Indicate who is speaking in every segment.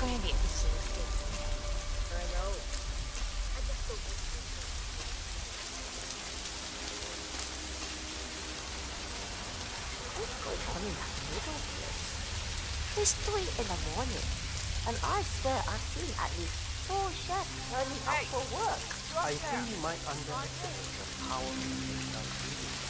Speaker 1: going.
Speaker 2: Going on in that middle place? It's three in the morning, and I swear I've seen at least four chefs turning up for work.
Speaker 3: I think you might underestimate the power of this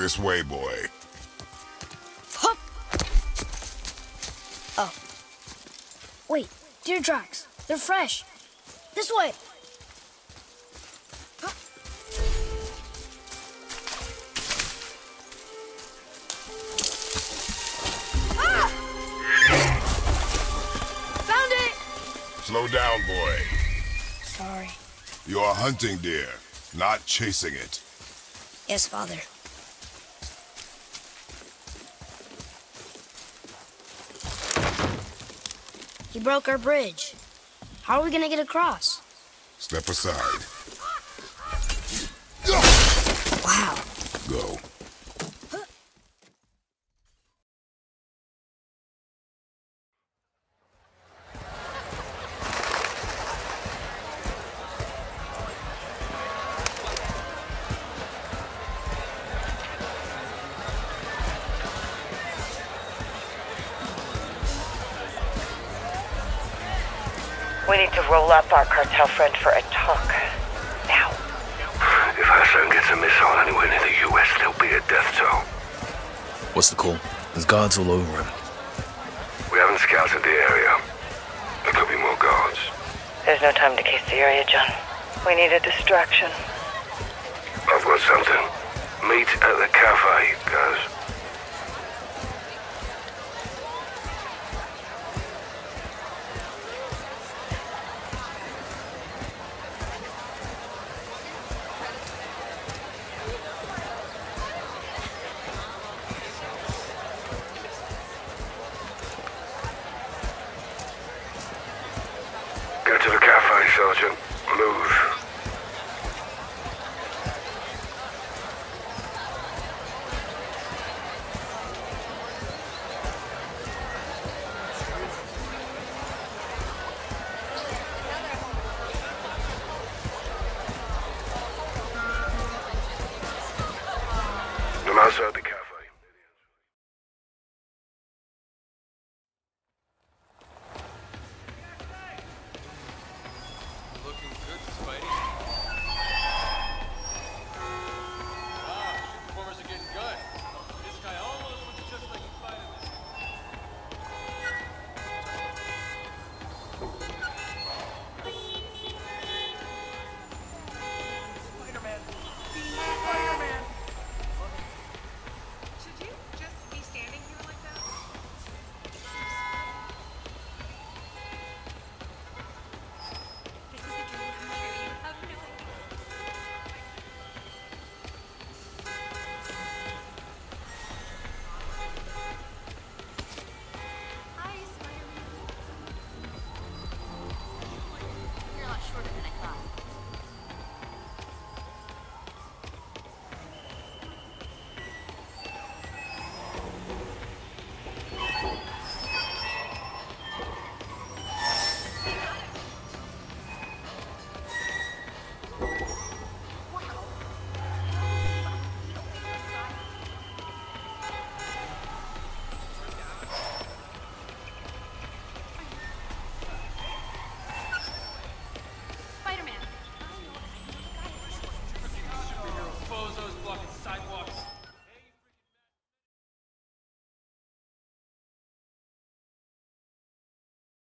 Speaker 4: This way, boy.
Speaker 5: Hup! Oh. Wait, deer tracks. They're fresh. This way. Hup. Ah! Found it!
Speaker 4: Slow down, boy.
Speaker 5: Sorry.
Speaker 4: You're hunting deer, not chasing it.
Speaker 5: Yes, father. He broke our bridge. How are we gonna get across?
Speaker 4: Step aside.
Speaker 5: Wow.
Speaker 4: Go.
Speaker 6: We need to roll up our cartel friend for a talk. Now.
Speaker 7: If Hassan gets a missile anywhere near the US, there'll be a death toll.
Speaker 8: What's the call? There's guards all over him.
Speaker 7: We haven't scouted the area. There could be more guards.
Speaker 6: There's no time to case the area, John. We need a distraction.
Speaker 7: I've got something. Meet at the cafe, guys. Sergeant. Move. outside the